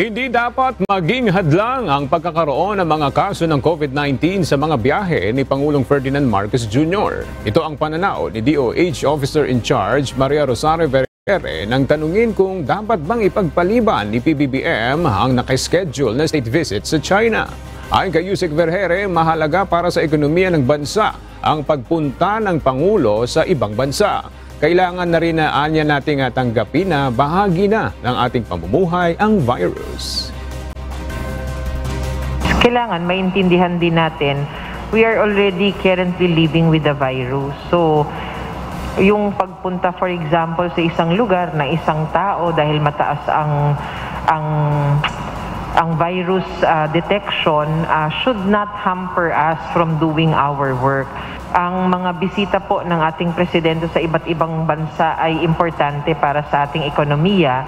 Hindi dapat maging hadlang ang pagkakaroon ng mga kaso ng COVID-19 sa mga biyahe ni Pangulong Ferdinand Marcos Jr. Ito ang pananaw ni DOH Officer in Charge Maria Rosario Vergere nang tanungin kung dapat bang ipagpaliban ni PBBM ang nakaschedule na state visit sa China. Ayon kay Yusek Vergere, mahalaga para sa ekonomiya ng bansa ang pagpunta ng Pangulo sa ibang bansa. Kailangan na rin na anya nating tanggapin na bahagi na ng ating pamumuhay ang virus. Kailangan maintindihan din natin, we are already currently living with the virus. So, yung pagpunta for example sa isang lugar na isang tao dahil mataas ang ang ang virus uh, detection uh, should not hamper us from doing our work. Ang mga bisita po ng ating presidente sa iba't ibang bansa ay importante para sa ating ekonomiya